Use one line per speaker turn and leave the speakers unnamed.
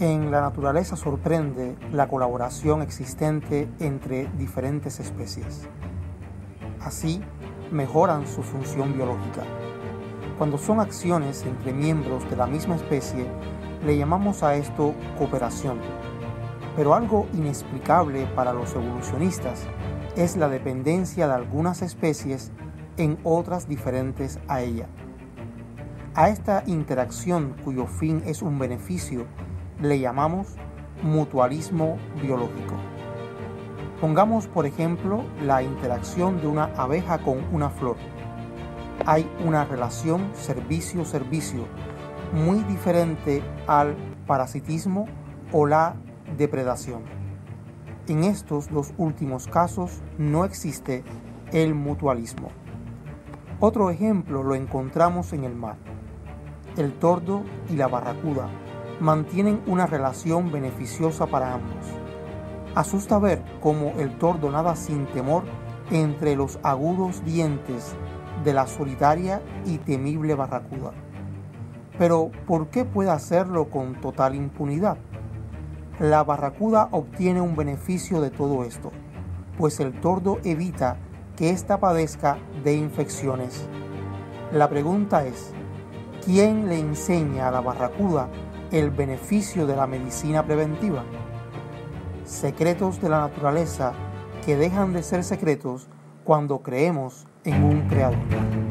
En la naturaleza sorprende la colaboración existente entre diferentes especies. Así, mejoran su función biológica. Cuando son acciones entre miembros de la misma especie, le llamamos a esto cooperación. Pero algo inexplicable para los evolucionistas es la dependencia de algunas especies en otras diferentes a ella. A esta interacción cuyo fin es un beneficio le llamamos mutualismo biológico. Pongamos por ejemplo la interacción de una abeja con una flor. Hay una relación servicio-servicio muy diferente al parasitismo o la depredación. En estos dos últimos casos no existe el mutualismo. Otro ejemplo lo encontramos en el mar. El tordo y la barracuda mantienen una relación beneficiosa para ambos. Asusta ver cómo el tordo nada sin temor entre los agudos dientes de la solitaria y temible barracuda. Pero ¿por qué puede hacerlo con total impunidad? La barracuda obtiene un beneficio de todo esto, pues el tordo evita que ésta padezca de infecciones. La pregunta es, ¿quién le enseña a la barracuda el beneficio de la medicina preventiva. Secretos de la naturaleza que dejan de ser secretos cuando creemos en un creador.